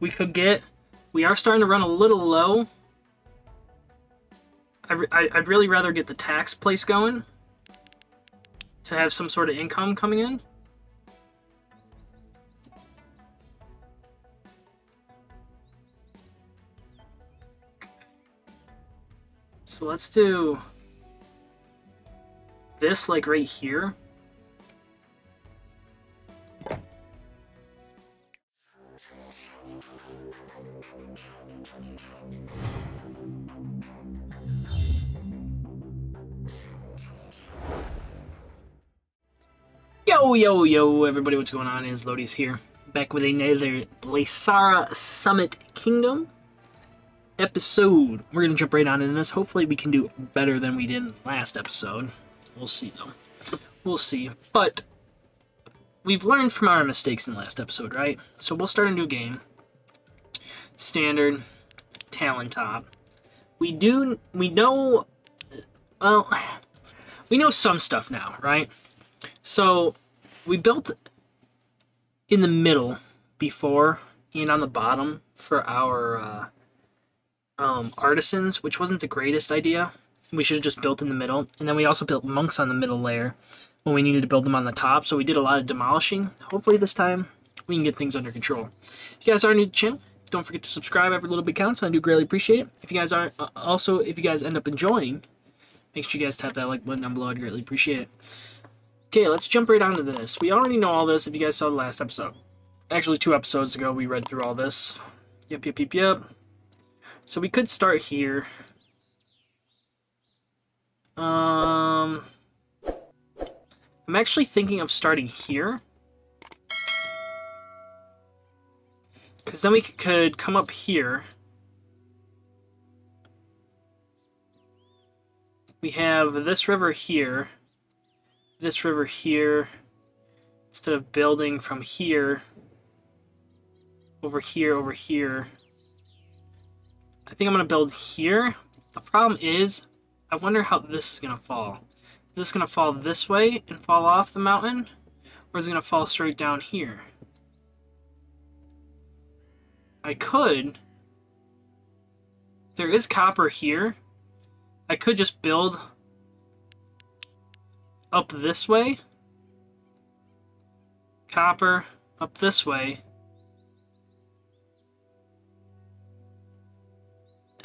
we could get. We are starting to run a little low. I, I'd really rather get the tax place going to have some sort of income coming in. So let's do this like right here. Yo, yo, yo, everybody, what's going on? Is Lodious here, back with another Laysara Summit Kingdom episode. We're gonna jump right on in this. Hopefully, we can do better than we did last episode. We'll see, though. We'll see. But we've learned from our mistakes in the last episode, right? So we'll start a new game. Standard, talent top. We do. We know. Well, we know some stuff now, right? So we built in the middle before and on the bottom for our uh, um, artisans, which wasn't the greatest idea. We should have just built in the middle. And then we also built monks on the middle layer when we needed to build them on the top. So we did a lot of demolishing. Hopefully this time we can get things under control. If you guys are new to the channel, don't forget to subscribe. Every little bit counts, and I do greatly appreciate it. If you guys are uh, also, if you guys end up enjoying, make sure you guys tap that like button down below. I'd greatly appreciate it. Okay, let's jump right onto this. We already know all this if you guys saw the last episode. Actually, two episodes ago, we read through all this. Yep, yep, yep, yep. So we could start here. Um, I'm actually thinking of starting here. Because then we could come up here. We have this river here this river here instead of building from here over here over here. I think I'm gonna build here. The problem is I wonder how this is gonna fall. Is this gonna fall this way and fall off the mountain or is it gonna fall straight down here? I could. There is copper here. I could just build up this way. Copper up this way.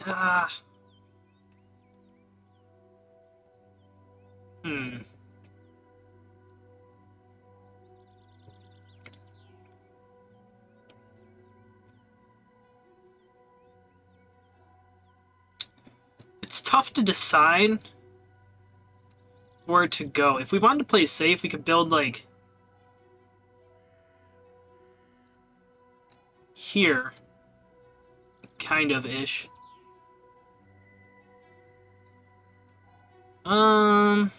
Ah. Hmm. It's tough to decide where to go. If we wanted to play safe, we could build, like, here. Kind of-ish. Um...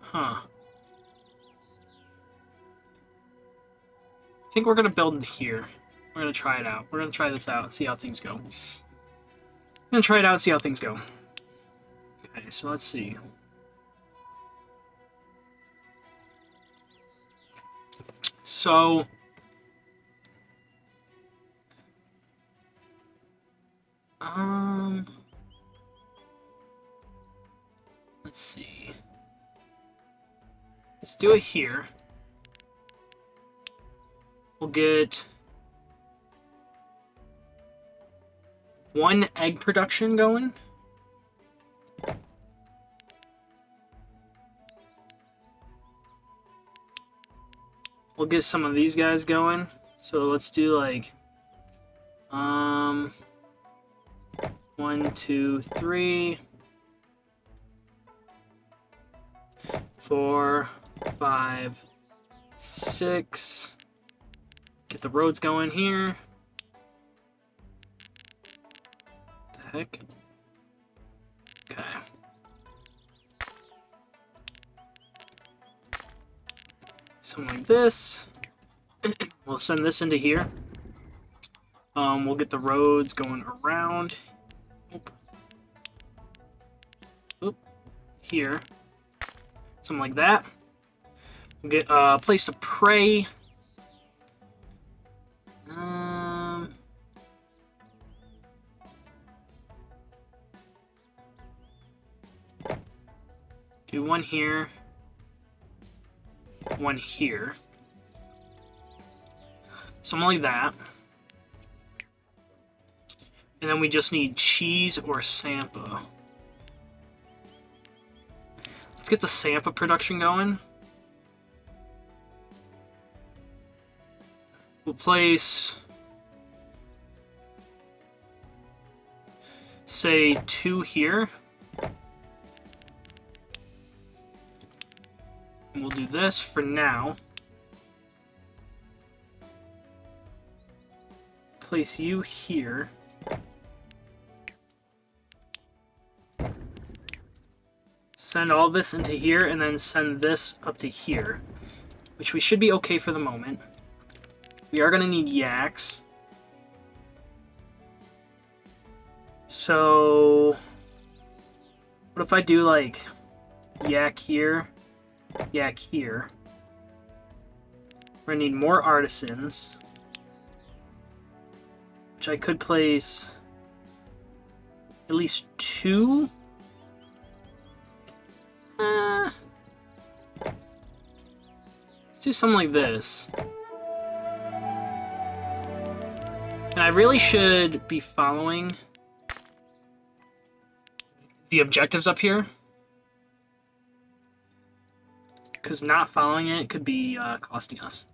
Huh. I think we're gonna build here. We're gonna try it out. We're gonna try this out and see how things go. Gonna try it out see how things go. Okay, so let's see. So... Um... Let's see. Let's do it here. We'll get... one egg production going. We'll get some of these guys going. So let's do like, um, one, two, three, four, five, six. Get the roads going here. Heck? Okay. Something like this. we'll send this into here. Um, we'll get the roads going around. Oop. Oop. Here. Something like that. We'll get a uh, place to pray. Do one here, one here. Something like that. And then we just need cheese or Tsampa. Let's get the Tsampa production going. We'll place... Say two here. We'll do this for now. Place you here. send all this into here, and then send this up to here, which we should be okay for the moment. We are going to need yaks. So, what if I do, like, yak here, yak here? We're to need more artisans, which I could place at least two uh, let's do something like this. And I really should be following the objectives up here. Because not following it could be uh, costing us.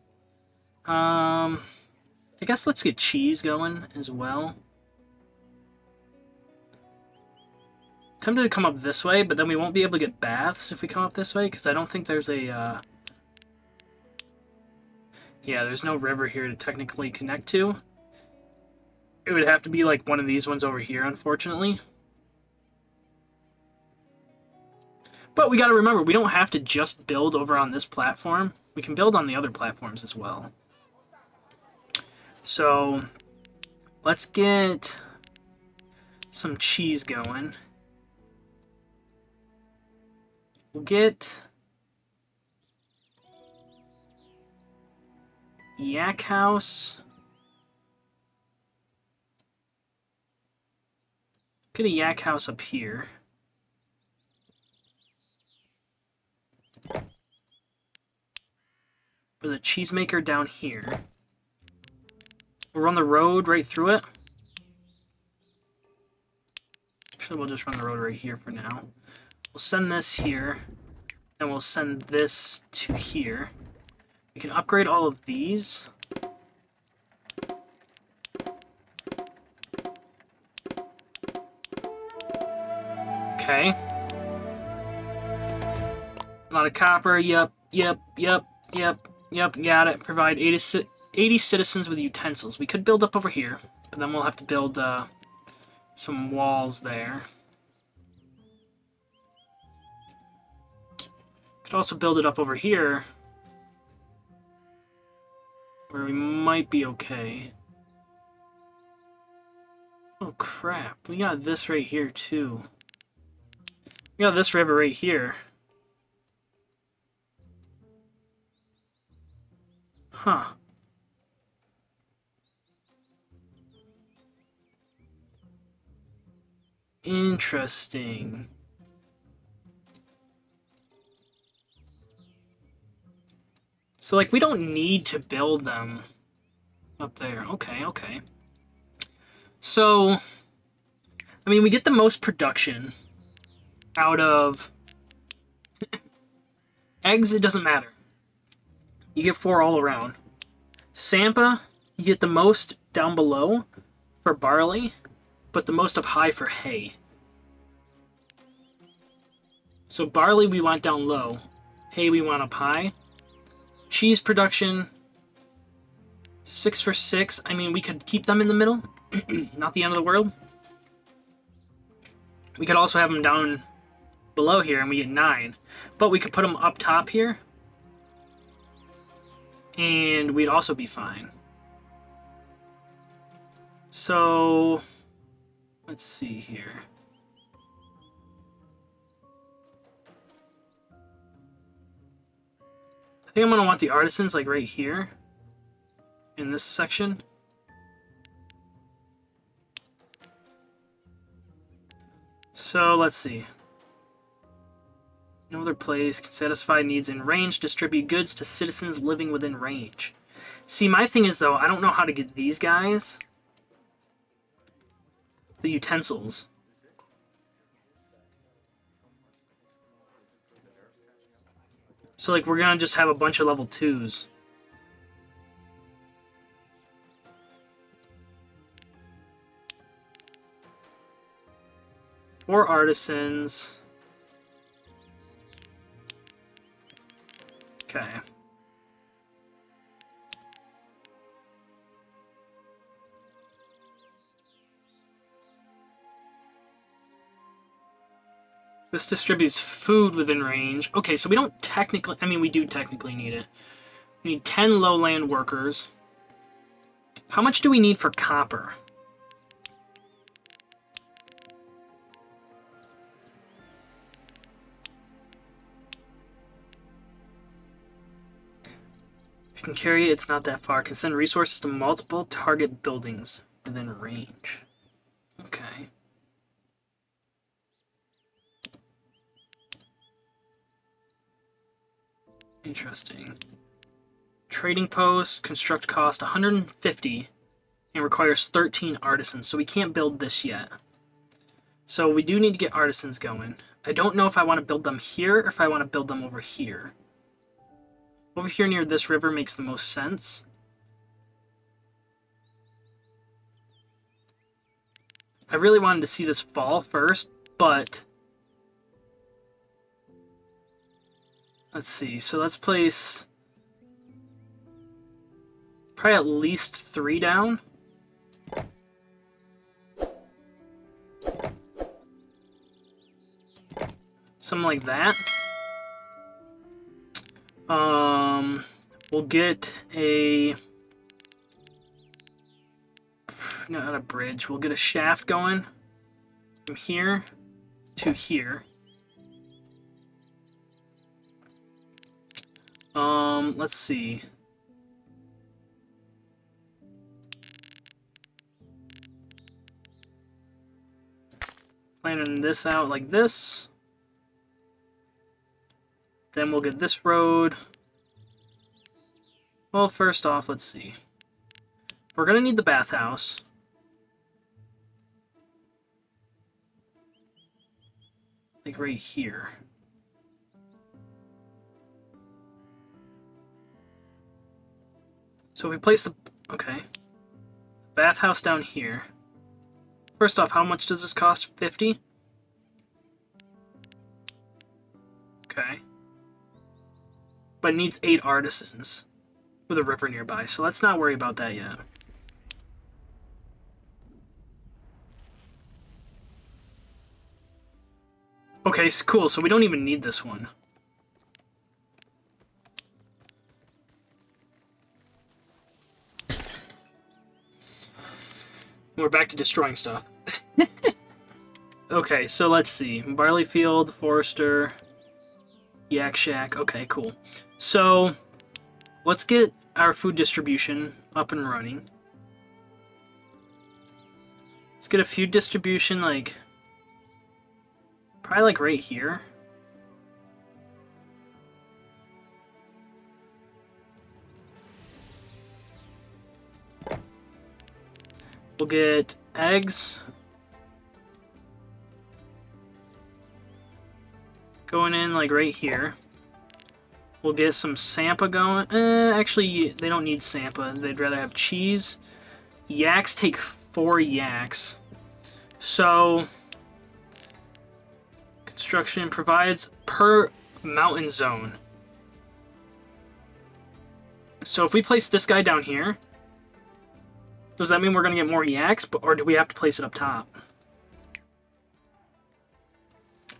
Um, I guess let's get cheese going as well. tempted to come up this way, but then we won't be able to get baths if we come up this way, because I don't think there's a, uh... Yeah, there's no river here to technically connect to. It would have to be like one of these ones over here, unfortunately. But we gotta remember, we don't have to just build over on this platform. We can build on the other platforms as well. So, let's get some cheese going. We'll get Yak House. Get a Yak House up here. For the cheesemaker down here. We'll run the road right through it. Actually, we'll just run the road right here for now. We'll send this here, and we'll send this to here. We can upgrade all of these. Okay. A lot of copper, yep, yep, yep, yep, yep, got it. Provide 80, 80 citizens with utensils. We could build up over here, but then we'll have to build uh, some walls there. Could also build it up over here. Where we might be okay. Oh crap, we got this right here too. We got this river right here. Huh. Interesting. So, like, we don't need to build them up there. Okay, okay. So, I mean, we get the most production out of eggs, it doesn't matter. You get four all around. Tsampa, you get the most down below for barley, but the most up high for hay. So barley we want down low, hay we want up high. Cheese production, six for six. I mean, we could keep them in the middle. Not the end of the world. We could also have them down below here and we get nine. But we could put them up top here. And we'd also be fine. So, let's see here. I think I'm going to want the artisans like right here in this section. So let's see. No other place can satisfy needs in range, distribute goods to citizens living within range. See, my thing is, though, I don't know how to get these guys the utensils. So, like, we're gonna just have a bunch of level 2s. Four artisans. Okay. This distributes food within range. Okay, so we don't technically... I mean, we do technically need it. We need 10 lowland workers. How much do we need for copper? Can carry it, it's not that far. Can send resources to multiple target buildings within range. Okay. Interesting. Trading post, construct cost 150 and requires 13 artisans, so we can't build this yet. So we do need to get artisans going. I don't know if I want to build them here or if I want to build them over here. Over here near this river makes the most sense. I really wanted to see this fall first, but Let's see. So let's place probably at least three down. Something like that. Um, we'll get a no, not a bridge. We'll get a shaft going from here to here. Um, let's see. Planning this out like this. Then we'll get this road. Well, first off, let's see. We're gonna need the bathhouse. Like right here. So if we place the... Okay. Bathhouse down here. First off, how much does this cost? 50? But it needs 8 artisans with a river nearby, so let's not worry about that yet. Okay, cool, so we don't even need this one. We're back to destroying stuff. okay, so let's see. Barley Field, Forester, Yak Shack. Okay, cool. So, let's get our food distribution up and running. Let's get a food distribution, like, probably like right here. We'll get eggs. Going in like right here. We'll get some Tsampa going. Eh, actually, they don't need Tsampa. They'd rather have cheese. Yaks take four yaks. So, construction provides per mountain zone. So if we place this guy down here, does that mean we're going to get more yaks, or do we have to place it up top?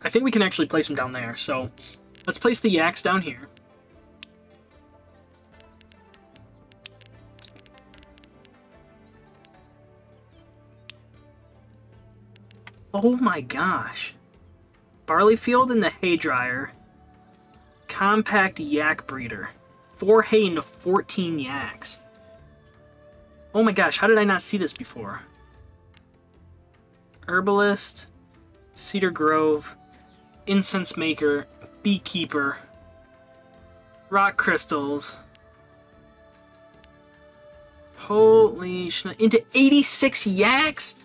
I think we can actually place them down there, so let's place the yaks down here. Oh my gosh. Barley field and the hay dryer. Compact yak breeder. 4 hay into 14 yaks. Oh my gosh, how did I not see this before? Herbalist, Cedar Grove, Incense Maker, Beekeeper, Rock Crystals. Holy shit. Into 86 yaks?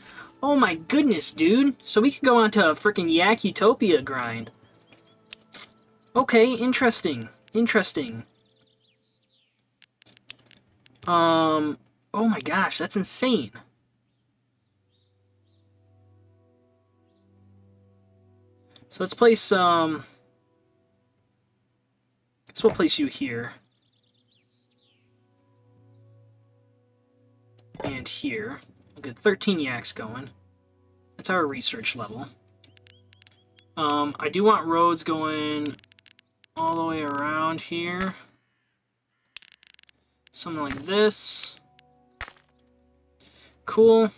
Oh my goodness, dude. So we could go on to a freaking Yak Utopia grind. Okay, interesting. Interesting. Um, oh my gosh, that's insane. So let's place, um, so we'll place you here. And here. Get 13 yaks going. That's our research level. Um, I do want roads going all the way around here. Something like this. Cool.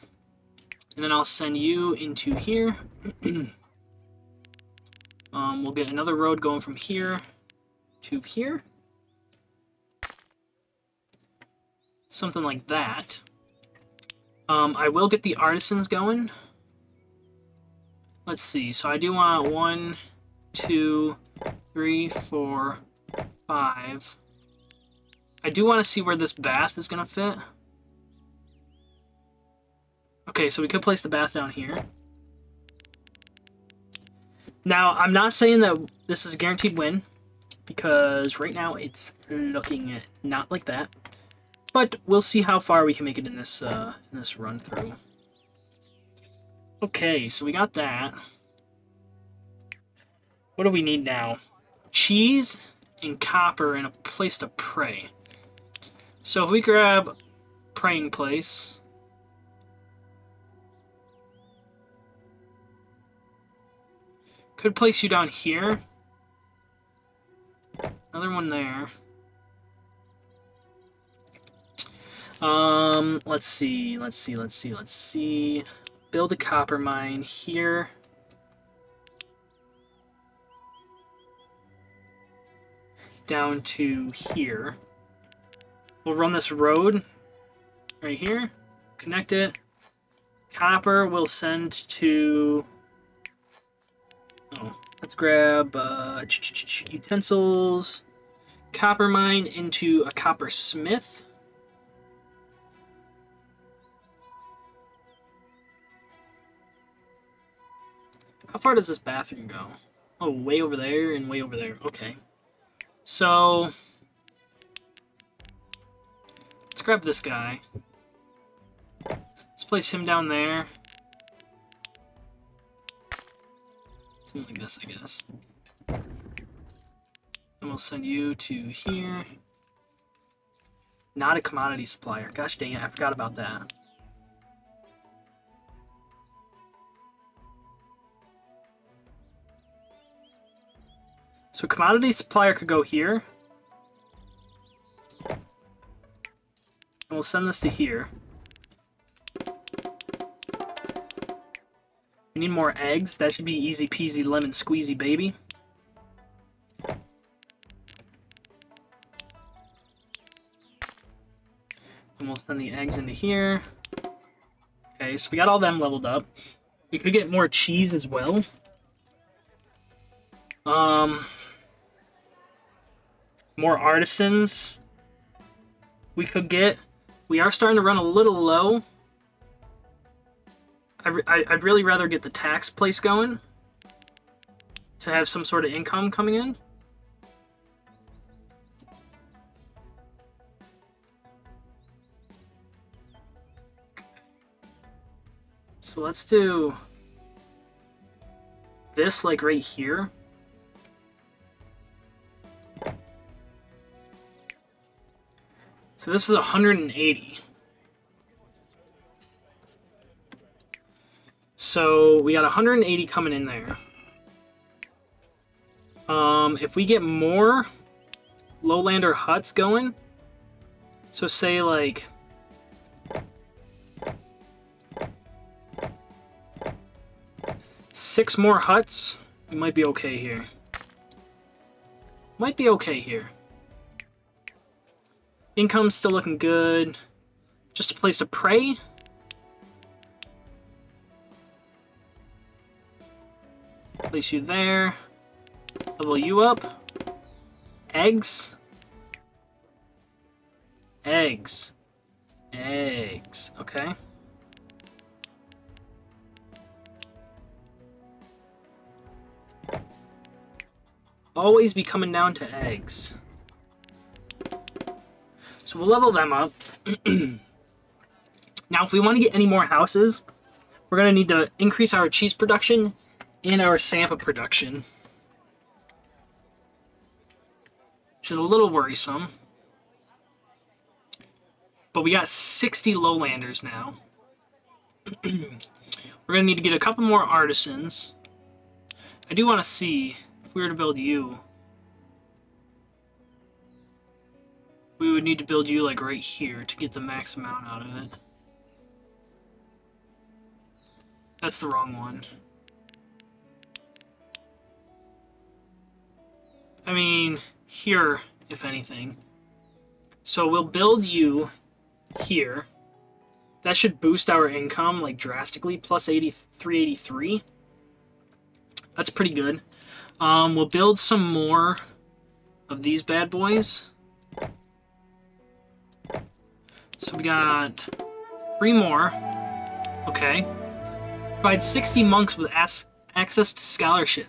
And then I'll send you into here. um, we'll get another road going from here to here. Something like that. Um, I will get the artisans going. Let's see. So I do want one, two, three, four, five. I do want to see where this bath is going to fit. Okay, so we could place the bath down here. Now, I'm not saying that this is a guaranteed win, because right now it's looking not like that. But we'll see how far we can make it in this uh, in this run through. Okay, so we got that. What do we need now? Cheese and copper and a place to pray. So if we grab praying place. Could place you down here. Another one there. Um, let's see, let's see, let's see, let's see. Build a copper mine here. Down to here. We'll run this road right here, connect it. Copper we'll send to... Oh, let's grab uh, utensils, copper mine into a copper smith. How far does this bathroom go? Oh, way over there and way over there. Okay. So... Let's grab this guy. Let's place him down there. Something like this, I guess. And we'll send you to here. Not a commodity supplier. Gosh dang it, I forgot about that. So commodity supplier could go here. And we'll send this to here. We need more eggs. That should be easy peasy lemon squeezy, baby. And we'll send the eggs into here. Okay, so we got all them leveled up. We could get more cheese as well. Um, more artisans we could get. We are starting to run a little low. I, I'd really rather get the tax place going to have some sort of income coming in. So let's do this like right here. So this is 180. So we got 180 coming in there. Um, if we get more lowlander huts going, so say like six more huts, we might be okay here. Might be okay here. Income's still looking good. Just a place to pray. Place you there. Level you up. Eggs. Eggs. Eggs. Okay. Always be coming down to eggs. So we'll level them up. now, if we want to get any more houses, we're going to need to increase our cheese production and our Tsampa production. Which is a little worrisome. But we got 60 lowlanders now. we're going to need to get a couple more artisans. I do want to see if we were to build you. We would need to build you like right here to get the max amount out of it. That's the wrong one. I mean, here, if anything. So we'll build you here. That should boost our income, like, drastically, plus 8383. That's pretty good. Um, we'll build some more of these bad boys. So we got three more. Okay. Provide 60 monks with access to scholarship.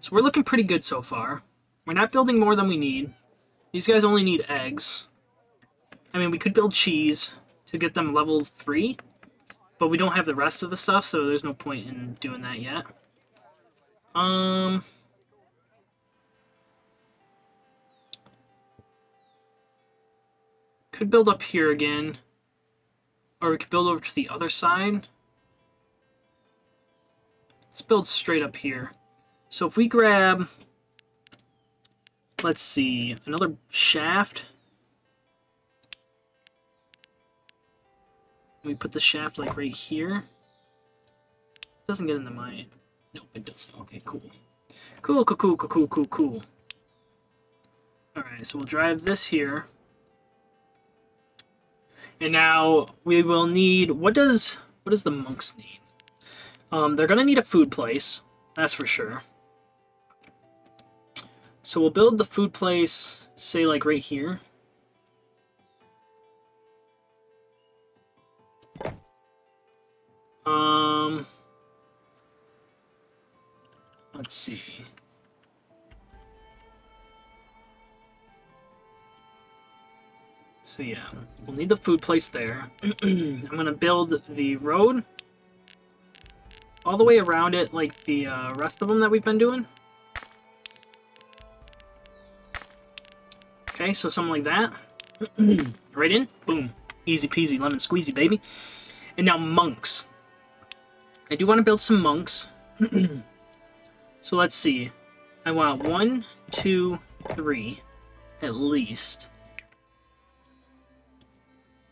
So we're looking pretty good so far. We're not building more than we need. These guys only need eggs. I mean, we could build cheese to get them level 3, but we don't have the rest of the stuff, so there's no point in doing that yet. Um... Could build up here again. Or we could build over to the other side. Let's build straight up here. So if we grab Let's see, another shaft. We put the shaft like right here. It Doesn't get in the mine. No, it doesn't. Okay, cool. Cool, cool, cool, cool, cool, cool, cool. Alright, so we'll drive this here. And now we will need what does what does the monks need? Um, they're gonna need a food place, that's for sure. So we'll build the food place, say like right here. Um, let's see. So yeah, we'll need the food place there. I'm gonna build the road all the way around it like the uh, rest of them that we've been doing. Okay, so something like that. right in. Boom. Easy peasy, lemon squeezy, baby. And now monks. I do want to build some monks. so let's see. I want one, two, three, at least.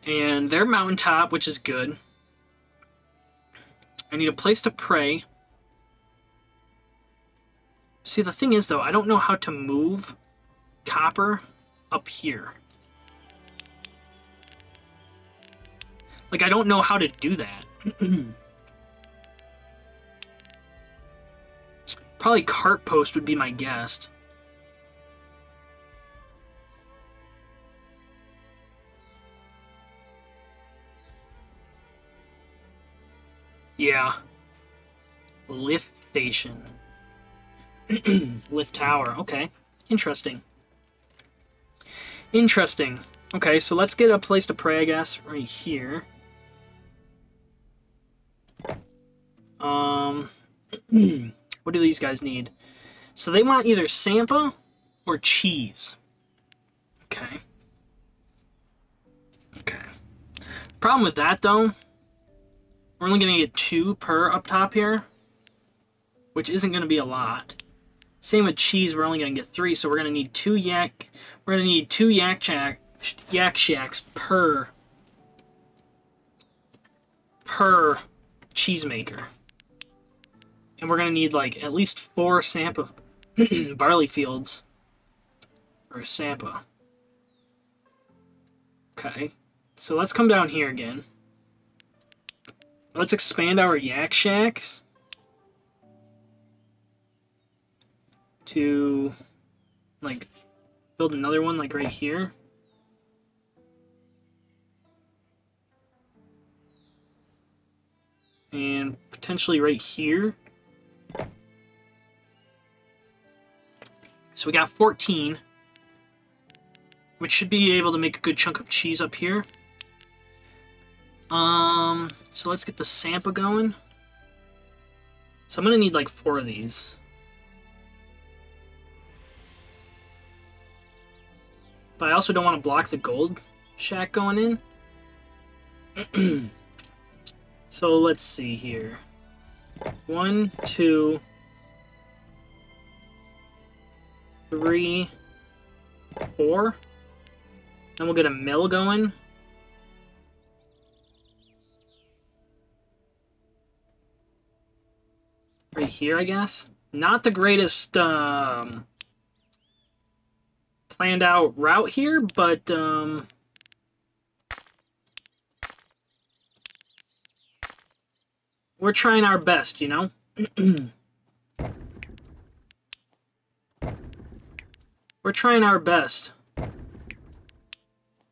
And they're mountaintop, which is good. I need a place to pray. See, the thing is, though, I don't know how to move copper up here. Like, I don't know how to do that. Probably cart post would be my guess. Yeah. Lift station. Lift tower. Okay. Interesting. Interesting. Okay, so let's get a place to pray, I guess, right here. Um, what do these guys need? So they want either Tsampa or cheese. Okay. Okay. Problem with that, though, we're only going to get two per up top here, which isn't going to be a lot. Same with cheese, we're only going to get three, so we're going to need two yak. We're going to need two yak, shack, yak shacks per per cheesemaker. And we're going to need, like, at least four Tsampa barley fields or Tsampa. Okay. So let's come down here again. Let's expand our yak shacks to like build another one like right here. And potentially right here. So we got 14, which should be able to make a good chunk of cheese up here. Um, so let's get the Tsampa going. So I'm gonna need like four of these. But I also don't want to block the gold shack going in. so let's see here. One, two, three, four. Then we'll get a mill going. Here, I guess. Not the greatest um, planned out route here, but um, we're trying our best, you know? we're trying our best.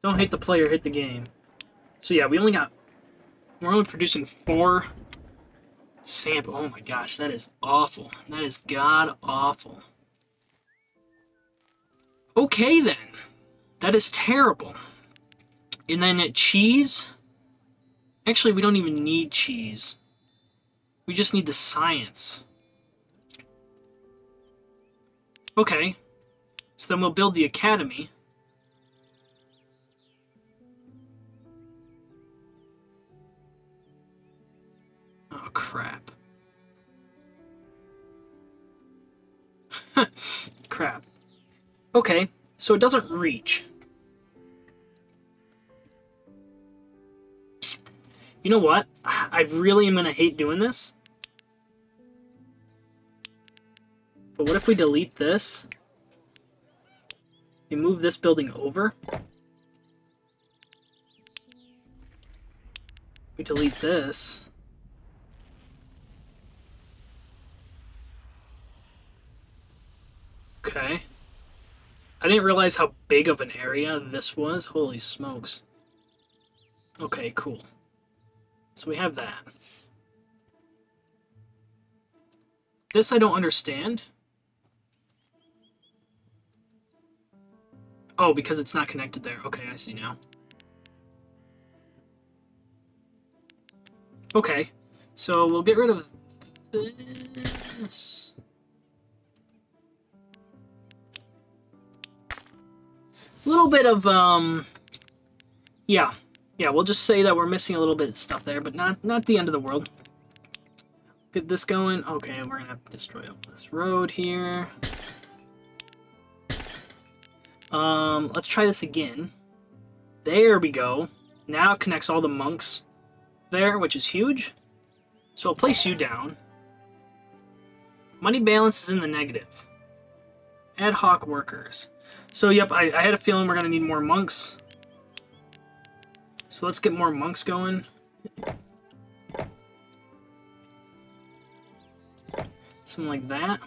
Don't hate the player, hit the game. So yeah, we only got... We're only producing four sample. Oh my gosh, that is awful. That is god-awful. Okay, then. That is terrible. And then cheese. Actually, we don't even need cheese. We just need the science. Okay. So then we'll build the academy. Okay, so it doesn't reach. You know what? I really am going to hate doing this. But what if we delete this? We move this building over. We delete this. Okay. I didn't realize how big of an area this was. Holy smokes. Okay, cool. So we have that. This I don't understand. Oh, because it's not connected there. Okay, I see now. Okay, so we'll get rid of this. Little bit of, um, yeah. Yeah, we'll just say that we're missing a little bit of stuff there, but not, not the end of the world. Get this going. Okay, we're gonna destroy this road here. Um, let's try this again. There we go. Now it connects all the monks there, which is huge. So I'll place you down. Money balance is in the negative. Ad hoc workers. So, yep, I, I had a feeling we're going to need more monks. So let's get more monks going. Something like that.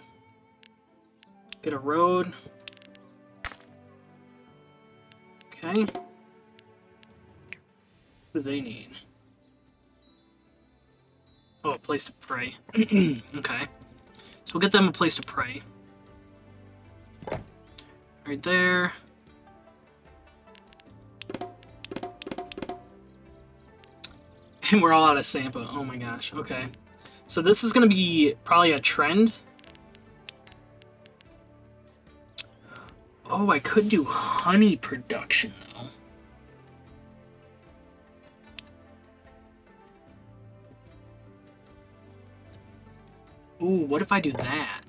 Get a road. Okay. What do they need? Oh, a place to pray. okay. So we'll get them a place to pray. Right there. And we're all out of Tsampa. Oh my gosh. Okay. So this is going to be probably a trend. Oh, I could do honey production, though. Ooh, what if I do that?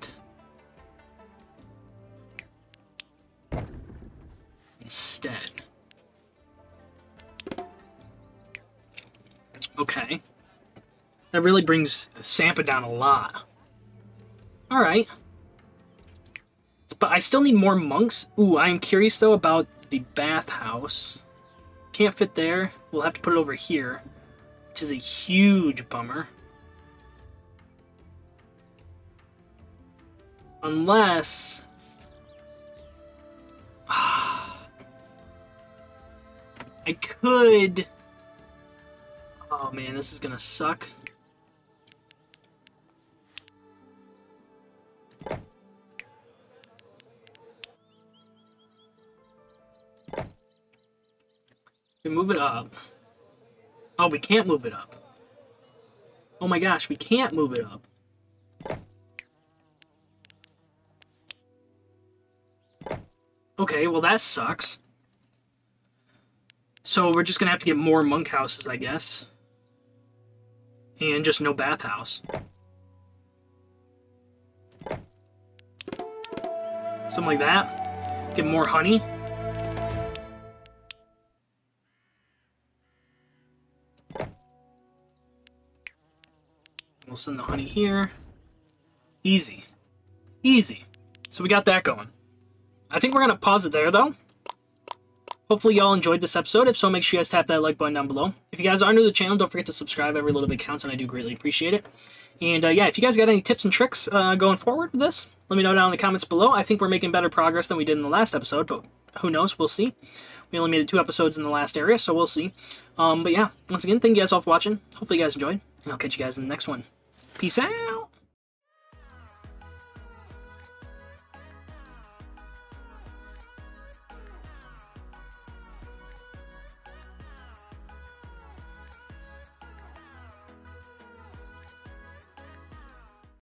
That really brings Tsampa down a lot. Alright. But I still need more monks. Ooh, I am curious, though, about the bathhouse. Can't fit there. We'll have to put it over here, which is a huge bummer. Unless... I could... Oh man, this is gonna suck. We move it up. Oh, we can't move it up. Oh my gosh, we can't move it up. Okay, well that sucks. So we're just gonna have to get more monk houses, I guess. And just no bathhouse. Something like that. Get more honey. We'll send the honey here. Easy. Easy. So we got that going. I think we're going to pause it there, though. Hopefully y'all enjoyed this episode. If so, make sure you guys tap that like button down below. If you guys are new to the channel, don't forget to subscribe. Every little bit counts, and I do greatly appreciate it. And uh, yeah, if you guys got any tips and tricks uh, going forward with this, let me know down in the comments below. I think we're making better progress than we did in the last episode, but who knows? We'll see. We only made it two episodes in the last area, so we'll see. Um, but yeah, once again, thank you guys all for watching. Hopefully you guys enjoyed, and I'll catch you guys in the next one. Peace out!